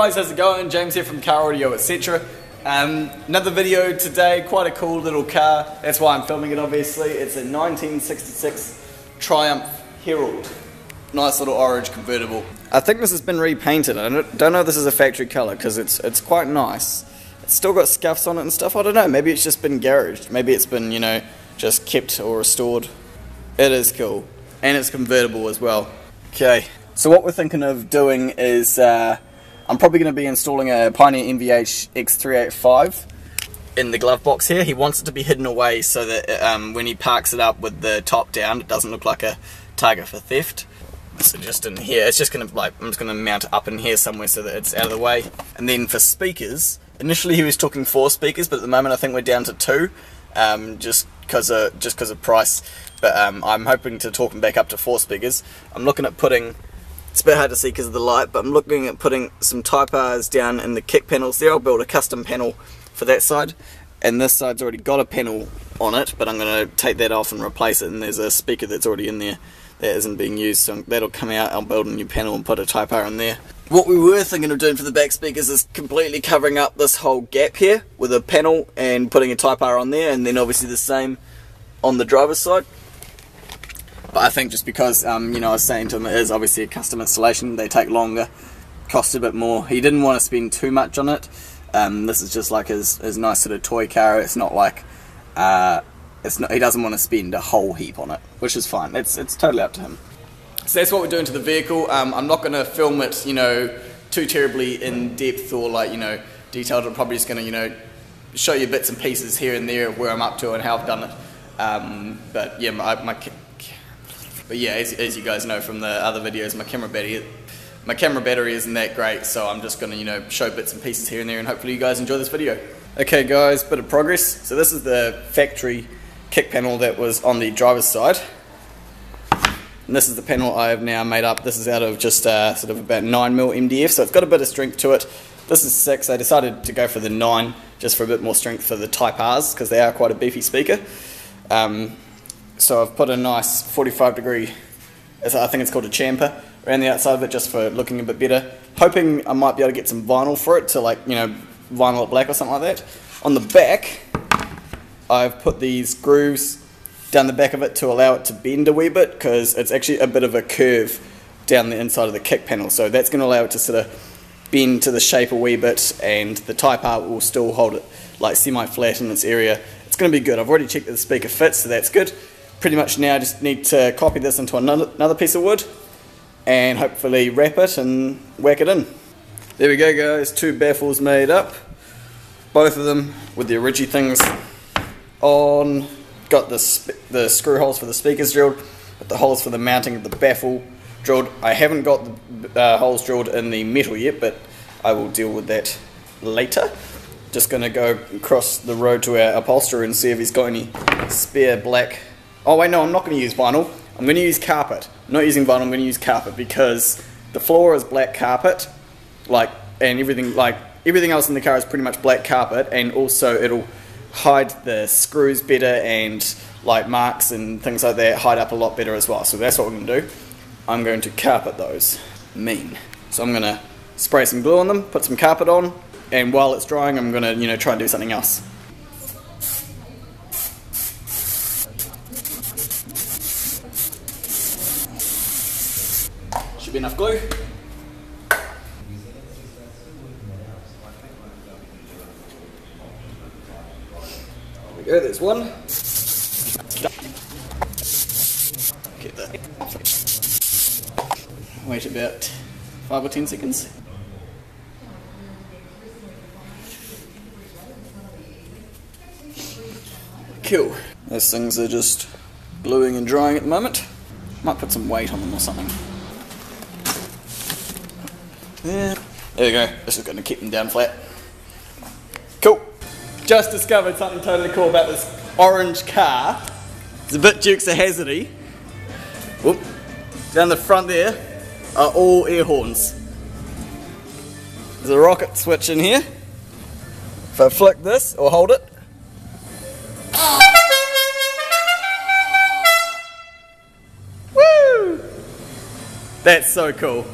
Guys, how's it going? James here from Car Audio, etc. Um, another video today, quite a cool little car. That's why I'm filming it obviously. It's a 1966 Triumph Herald. Nice little orange convertible. I think this has been repainted. I don't, don't know if this is a factory colour because it's, it's quite nice. It's still got scuffs on it and stuff. I don't know, maybe it's just been garaged. Maybe it's been, you know, just kept or restored. It is cool. And it's convertible as well. Okay, so what we're thinking of doing is uh, I'm probably going to be installing a Pioneer MVH X385 in the glove box here. He wants it to be hidden away so that um, when he parks it up with the top down, it doesn't look like a target for theft. So just in here, it's just going to like, I'm just going to mount it up in here somewhere so that it's out of the way. And then for speakers, initially he was talking four speakers, but at the moment I think we're down to two, um, just because of, just because of price. But um, I'm hoping to talk him back up to four speakers. I'm looking at putting it's a bit hard to see because of the light, but I'm looking at putting some Type R's down in the kick panels there. I'll build a custom panel for that side. And this side's already got a panel on it, but I'm going to take that off and replace it. And there's a speaker that's already in there that isn't being used, so that'll come out. I'll build a new panel and put a Type R in there. What we were thinking of doing for the back speakers is completely covering up this whole gap here with a panel and putting a Type R on there, and then obviously the same on the driver's side. But I think just because, um, you know, I was saying to him, it is obviously a custom installation, they take longer, cost a bit more. He didn't want to spend too much on it. Um, this is just like his, his nice sort of toy car. It's not like, uh, it's not, he doesn't want to spend a whole heap on it, which is fine. It's, it's totally up to him. So that's what we're doing to the vehicle. Um, I'm not going to film it, you know, too terribly in depth or like, you know, detailed. I'm probably just going to, you know, show you bits and pieces here and there of where I'm up to and how I've done it. Um, but yeah, my, my but yeah, as, as, you guys know from the other videos, my camera battery, my camera battery isn't that great, so I'm just to you know show bits and pieces here and there, and hopefully you guys enjoy this video. Okay, guys, bit of progress. So this is the factory kick panel that was on the driver's side. And this is the panel I have now made up. This is out of just uh, sort of about 9mm MDF, so it's got a bit of strength to it. This is 6. I decided to go for the 9 just for a bit more strength for the Type Rs because they are quite a beefy speaker. Um, so I've put a nice 45 degree, I think it's called a chamfer, around the outside of it just for looking a bit better. Hoping I might be able to get some vinyl for it to like, you know, vinyl it black or something like that. On the back, I've put these grooves down the back of it to allow it to bend a wee bit because it's actually a bit of a curve down the inside of the kick panel. So that's going to allow it to sort of bend to the shape a wee bit and the Type R will still hold it like semi-flat in its area. It's going to be good. I've already checked that the speaker fits, so that's good pretty much now just need to copy this into another, another piece of wood and hopefully wrap it and whack it in. There we go guys, two baffles made up. Both of them with the origi things on. Got the, the screw holes for the speakers drilled, got the holes for the mounting of the baffle drilled. I haven't got the uh, holes drilled in the metal yet, but I will deal with that later. Just going to go across the road to our upholsterer and see if he's got any spare black Oh wait, no, I'm not going to use vinyl. I'm going to use carpet. I'm not using vinyl, I'm going to use carpet because the floor is black carpet, like, and everything, like, everything else in the car is pretty much black carpet, and also it'll hide the screws better and like marks and things like that hide up a lot better as well. So that's what we're going to do. I'm going to carpet those. Mean. So I'm going to spray some glue on them, put some carpet on, and while it's drying, I'm going to, you know, try and do something else. Enough glue. There we go, there's one. Get that. Wait about five or ten seconds. Cool. Those things are just gluing and drying at the moment. Might put some weight on them or something. There we go. This is going to keep them down flat. Cool. Just discovered something totally cool about this orange car. It's a bit Dukes of Hazzardy. Whoop. Down the front there are all air horns. There's a rocker switch in here. If I flick this or hold it, Woo! That's so cool.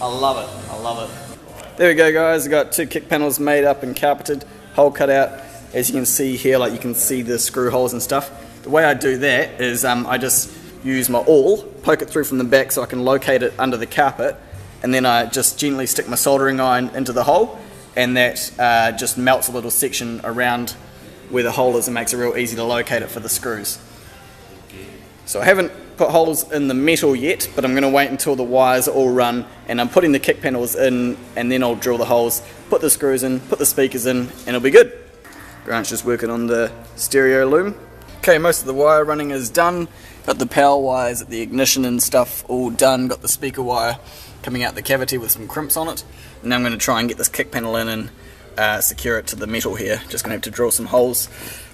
I love it. I love it. There we go guys, I got two kick panels made up and carpeted, hole cut out. As you can see here, like you can see the screw holes and stuff. The way I do that is um, I just use my awl, poke it through from the back so I can locate it under the carpet, and then I just gently stick my soldering iron into the hole, and that uh, just melts a little section around where the hole is and makes it real easy to locate it for the screws. So I haven't put holes in the metal yet, but I'm going to wait until the wires all run and I'm putting the kick panels in and then I'll drill the holes, put the screws in, put the speakers in and it'll be good. Grant's just working on the stereo loom. Okay, most of the wire running is done. Got the power wires at the ignition and stuff all done. Got the speaker wire coming out the cavity with some crimps on it. And now I'm going to try and get this kick panel in and uh, secure it to the metal here. Just going to have to drill some holes.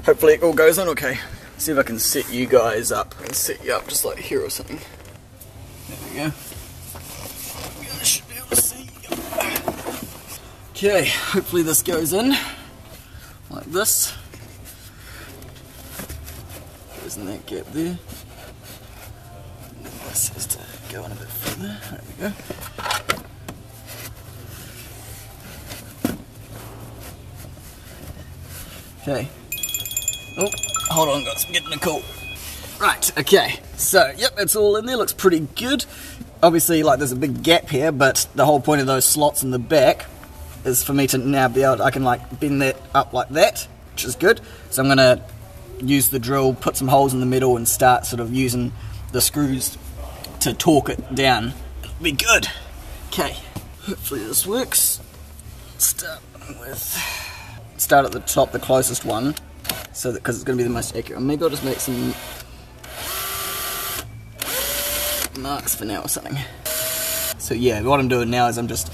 Hopefully it all goes in okay. See if I can set you guys up. and set you up just like here or something. There we go. Okay, hopefully this goes in like this. In that gap there. This has to go in a bit further. There we go. Okay. Oh, hold on guys, I'm getting a call. Right, okay. So, yep, it's all in there, looks pretty good. Obviously, like, there's a big gap here, but the whole point of those slots in the back is for me to now be able to, I can, like, bend that up like that, which is good. So I'm gonna use the drill, put some holes in the middle, and start sort of using the screws to torque it down. It'll be good. Okay, hopefully this works. Start with, start at the top, the closest one so because it's going to be the most accurate. Maybe I'll just make some marks for now or something. So yeah, what I'm doing now is I'm just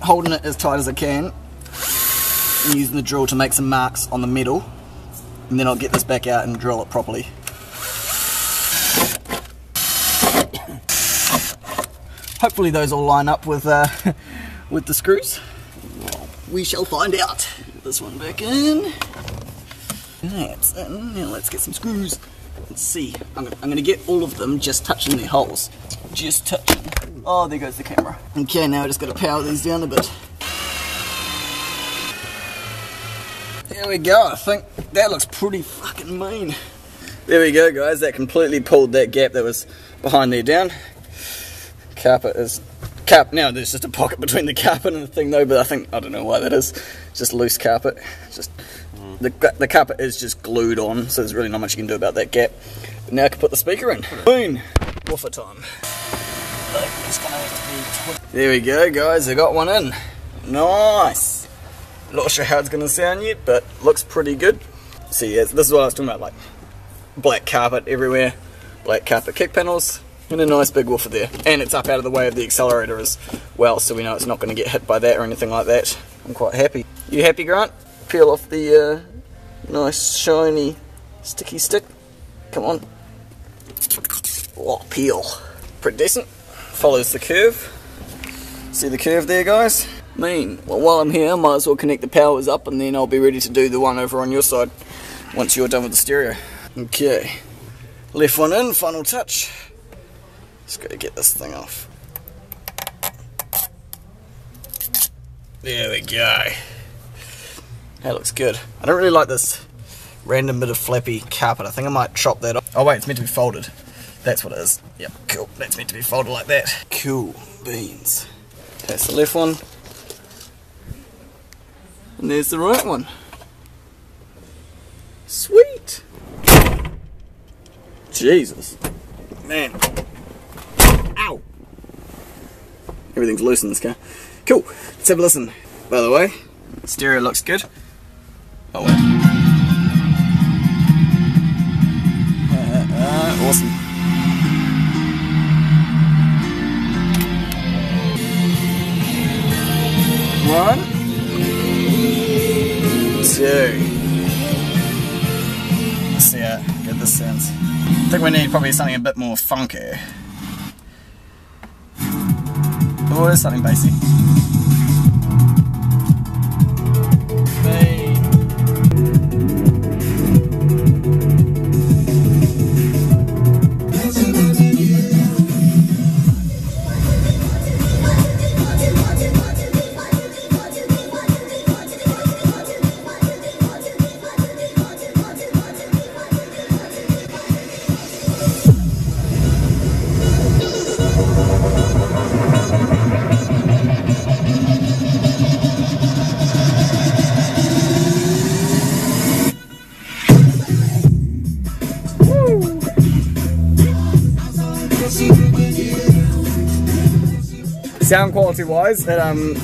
holding it as tight as I can and using the drill to make some marks on the metal and then I'll get this back out and drill it properly. Hopefully those all line up with uh, with the screws. We shall find out. This one back in. Now let's get some screws. Let's see. I'm I'm gonna get all of them just touching their holes. Just touching. Oh, there goes the camera. Okay, now I just gotta power these down a bit. There we go. I think that looks pretty fucking mean. There we go, guys. That completely pulled that gap that was behind there down. Carpet is cap now there's just a pocket between the carpet and the thing though but I think I don't know why that is just loose carpet just the, the carpet is just glued on, so there's really not much you can do about that gap. But now I can put the speaker in. Boom! Woofer time. There we go, guys. I got one in. Nice. Not sure how it's going to sound yet, but looks pretty good. See, yeah, this is what I was talking about, like black carpet everywhere, black carpet kick panels, and a nice big woofer there. And it's up out of the way of the accelerator as well, so we know it's not going to get hit by that or anything like that. I'm quite happy. You happy, Grant? Peel off the uh, Nice shiny sticky stick. Come on. Oh, peel. Pretty decent. Follows the curve. See the curve there, guys? Mean. Well, while I'm here, I might as well connect the powers up and then I'll be ready to do the one over on your side once you're done with the stereo. Okay. Left one in, final touch. Just gotta get this thing off. There we go. That looks good. I don't really like this random bit of flappy carpet. I think I might chop that off. Oh wait, it's meant to be folded. That's what it is. Yep, cool. That's meant to be folded like that. Cool beans. That's the left one. And there's the right one. Sweet. Jesus. Man. Ow. Everything's loose in this car. Cool. Let's have a listen. By the way, stereo looks good. Oh, wait. Uh, uh, awesome. One, two. Let's see how good this sounds. I think we need probably something a bit more funky. Oh, there's something basic. Sound quality wise, it um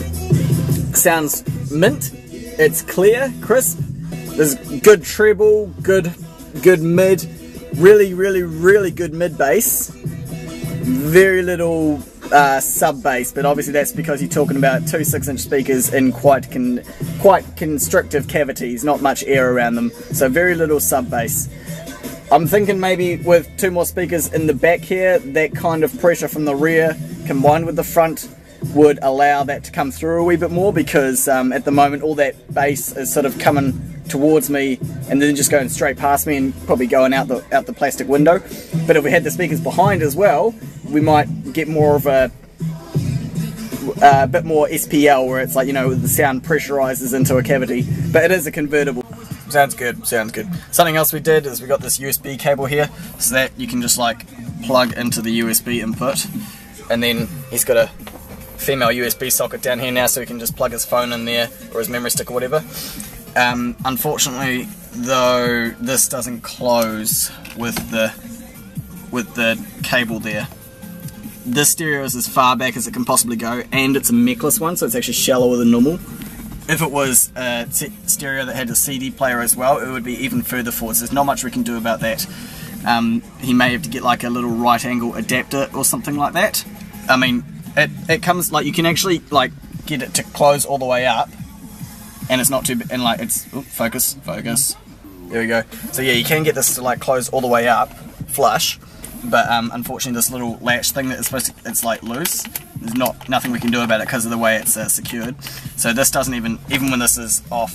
sounds mint. It's clear, crisp. There's good treble, good good mid, really, really, really good mid bass. Very little uh, sub bass, but obviously that's because you're talking about two six-inch speakers in quite con quite constrictive cavities, not much air around them, so very little sub bass. I'm thinking maybe with two more speakers in the back here, that kind of pressure from the rear combined with the front would allow that to come through a wee bit more because um, at the moment all that bass is sort of coming towards me and then just going straight past me and probably going out the out the plastic window. But if we had the speakers behind as well, we might get more of a a bit more SPL where it's like you know the sound pressurizes into a cavity. But it is a convertible. Sounds good, sounds good. Something else we did is we got this USB cable here so that you can just like plug into the USB input and then he's got a female USB socket down here now so he can just plug his phone in there or his memory stick or whatever. Um, unfortunately though this doesn't close with the with the cable there. This stereo is as far back as it can possibly go and it's a mechless one so it's actually shallower than normal. If it was a stereo that had a CD player as well it would be even further forwards. There's not much we can do about that. Um, he may have to get like a little right angle adapter or something like that. I mean it, it comes like you can actually like get it to close all the way up and it's not too and like it's focus focus. There we go. So yeah you can get this to like close all the way up flush but um, unfortunately this little latch thing that is supposed to it's like loose there's not nothing we can do about it because of the way it's uh, secured. So this doesn't even even when this is off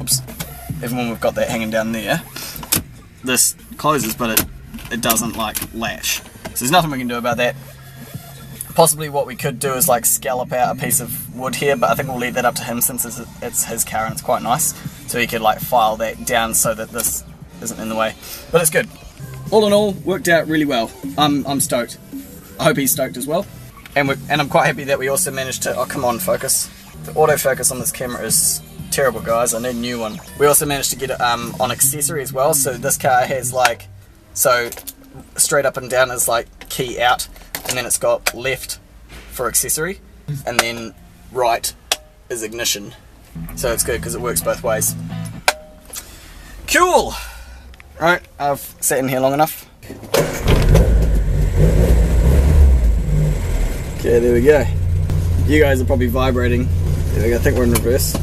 oops even when we've got that hanging down there this closes but it it doesn't like latch. So there's nothing we can do about that Possibly what we could do is like scallop out a piece of wood here, but I think we'll leave that up to him since it's, it's his car and it's quite nice. So he could like file that down so that this isn't in the way. But it's good. All in all, worked out really well. I'm, I'm stoked. I hope he's stoked as well. And, we and I'm quite happy that we also managed to, oh come on focus. The autofocus on this camera is terrible guys, I need a new one. We also managed to get it um, on accessory as well, so this car has like, so straight up and down is like key out and then it's got left for accessory and then right is ignition. So it's good because it works both ways. Cool! Right I've sat in here long enough. Okay there we go. You guys are probably vibrating. I think we're in reverse.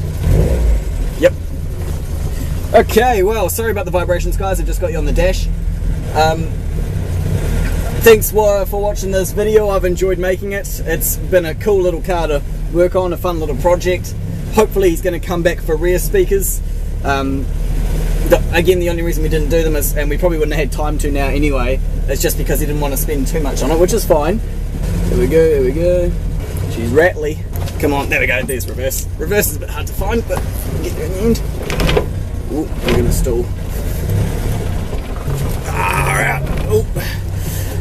Yep. Okay well sorry about the vibrations guys. I just got you on the dash. Um, thanks for, for watching this video. I've enjoyed making it. It's been a cool little car to work on, a fun little project. Hopefully he's going to come back for rear speakers. Um, the, again, the only reason we didn't do them is, and we probably wouldn't have had time to now anyway, is just because he didn't want to spend too much on it, which is fine. Here we go, here we go. She's rattly. Come on, there we go, there's reverse. Reverse is a bit hard to find, but we'll get there in the end. Ooh, we're going to stall. Ah, alright. Oh.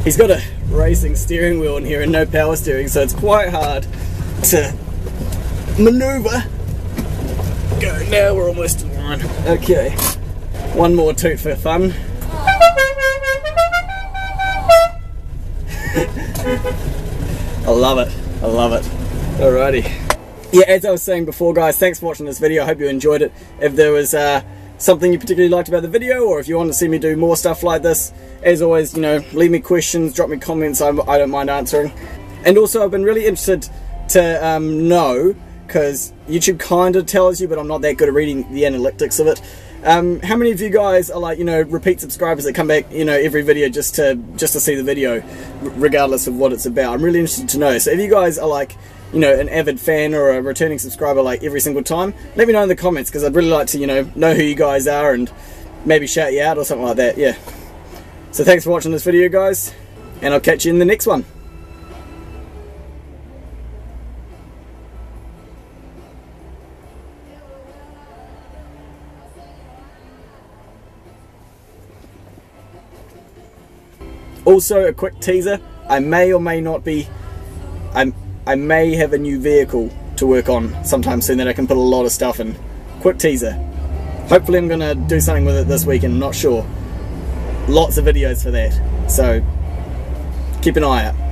He's got a racing steering wheel in here and no power steering, so it's quite hard to maneuver. Go, now we're almost in line. Okay, one more toot for fun. I love it, I love it. Alrighty. Yeah, as I was saying before guys, thanks for watching this video, I hope you enjoyed it. If there was uh, something you particularly liked about the video or if you want to see me do more stuff like this as always you know leave me questions drop me comments I, I don't mind answering. And also I've been really interested to um, know because YouTube kind of tells you but I'm not that good at reading the analytics of it. Um, how many of you guys are like you know repeat subscribers that come back you know every video just to just to see the video regardless of what it's about? I'm really interested to know. So if you guys are like you know, an avid fan or a returning subscriber like every single time, let me know in the comments because I'd really like to, you know, know who you guys are and maybe shout you out or something like that, yeah. So thanks for watching this video guys, and I'll catch you in the next one. Also, a quick teaser, I may or may not be, I may have a new vehicle to work on sometime soon that I can put a lot of stuff in. Quick teaser. Hopefully I'm to do something with it this weekend, I'm not sure. Lots of videos for that. So, keep an eye out.